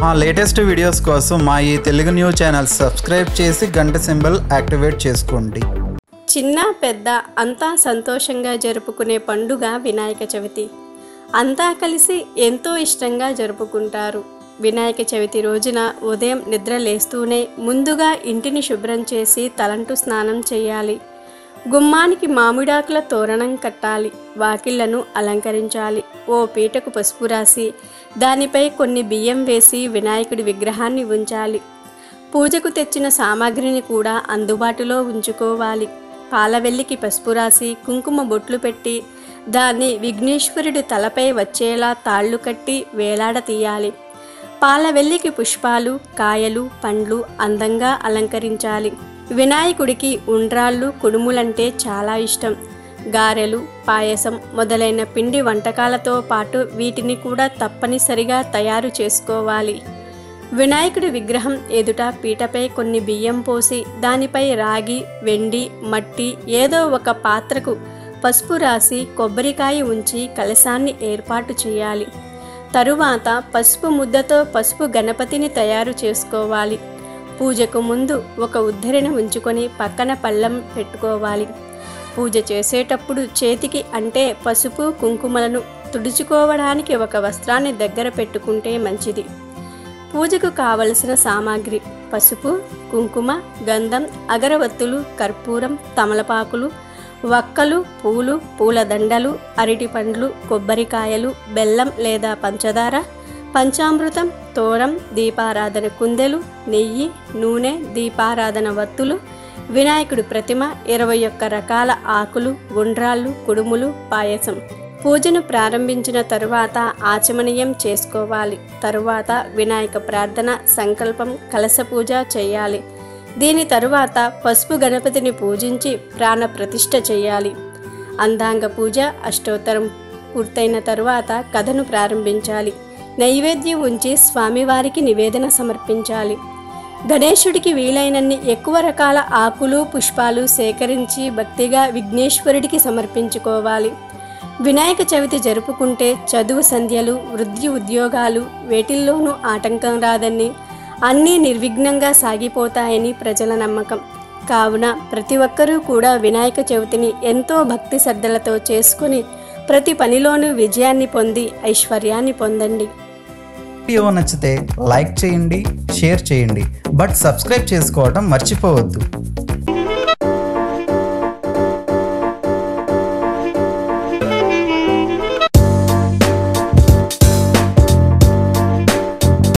మా latest videos కోసం మా ఈ తెలుగు న్యూస్ ఛానల్ సబ్స్క్రైబ్ చేసి గంట సింబల్ యాక్టివేట్ చేసుకోండి. చిన్న పెద్ద అంతా సంతోషంగా జరుపుకునే పండుగ వినాయక చవితి. అంతా కలిసి ఎంతో ఇష్టంగా జరుపుకుంటారు. వినాయక చవితి రోజున ఉదయం నిద్ర లేస్తూనే ముందుగా ఇంటిని శుభ్రం చేసి తలంటు స్నానం చేయాలి. గుమ్మానికి మామిడాకుల తోరణం కట్టాలి వాకిళ్ళను అలంకరించాలి. ఓ పీటకు పసుపు రాసి దానిపై కొన్ని బియ్యం వేసి వినాయకుడి విగ్రహాన్ని ఉంచాలి. పూజకు తెచ్చిన సామాగ్రిని కూడా అందుబాటులో ఉంచుకోవాలి. పాలవెల్లికి పసుపు రాసి కుంకుమ బొట్లు పెట్టి దాన్ని విఘ్నేశ్వరుడి తలపై వచ్చేలా తాళ్ళు కట్టి వేలాడ తీయాలి. పాలవెల్లికి పుష్పాలు కాయలు పండ్లు అందంగా అలంకరించాలి. వినాయకుడికి ఉండ్రాళ్ళు కుడుములంటే చాలా ఇష్టం. గారెలు పాయసం మొదలైన పిండి వంటకాలతో పాటు వీటిని కూడా తప్పనిసరిగా తయారు చేసుకోవాలి. వినాయకుడి విగ్రహం ఎదుట పీటపై కొన్ని బియ్యం పోసి దానిపై రాగి వెండి మట్టి ఏదో ఒక పాత్రకు పసుపు రాసి కొబ్బరికాయ ఉంచి కలశాన్ని ఏర్పాటు చేయాలి. తరువాత పసుపు ముద్దతో పసుపు గణపతిని తయారు చేసుకోవాలి. పూజకు ముందు ఒక ఉద్ధరణ ఉంచుకొని పక్కన పళ్ళం పెట్టుకోవాలి. పూజ చేసేటప్పుడు చేతికి అంటే పసుపు కుంకుమలను తుడుచుకోవడానికి ఒక వస్త్రాన్ని దగ్గర పెట్టుకుంటే మంచిది. పూజకు కావలసిన సామాగ్రి పసుపు కుంకుమ గంధం అగరవత్తులు కర్పూరం తమలపాకులు వక్కలు పూలు పూలదండలు అరటిపండ్లు కొబ్బరికాయలు బెల్లం లేదా పంచదార పంచామృతం తోరం దీపారాధన కుందెలు నెయ్యి నూనె దీపారాధన వత్తులు వినాయకుడి ప్రతిమ ఇరవై ఒక్క రకాల ఆకులు గుండ్రాళ్ళు కుడుములు పాయసం. పూజను ప్రారంభించిన తరువాత ఆచమనీయం చేసుకోవాలి. తరువాత వినాయక ప్రార్థన సంకల్పం కలశ పూజ చేయాలి. దీని తరువాత పసుపు గణపతిని పూజించి ప్రాణ ప్రతిష్ఠ చేయాలి. అందాంగ పూజ అష్టోత్తరం పూర్తయిన తరువాత కథను ప్రారంభించాలి. నైవేద్యం ఉంచి స్వామివారికి నివేదన సమర్పించాలి. గణేశుడికి వీలైనన్ని ఎక్కువ రకాల ఆకులు పుష్పాలు సేకరించి భక్తిగా విఘ్నేశ్వరుడికి సమర్పించుకోవాలి. వినాయక చవితి జరుపుకుంటే చదువు సంధ్యలు వృద్ధి ఉద్యోగాలు వేటిల్లోనూ ఆటంకం రాదని అన్నీ నిర్విఘ్నంగా సాగిపోతాయని ప్రజల నమ్మకం. కావున ప్రతి ఒక్కరూ కూడా వినాయక చవితిని ఎంతో భక్తి శ్రద్ధలతో చేసుకుని ప్రతి పనిలోనూ విజయాన్ని పొంది ఐశ్వర్యాన్ని పొందండి. వీడియో నచ్చితే లైక్ చేయండి షేర్ చేయండి. బట్ సబ్స్క్రైబ్ చేసుకోవడం మర్చిపోవద్దు.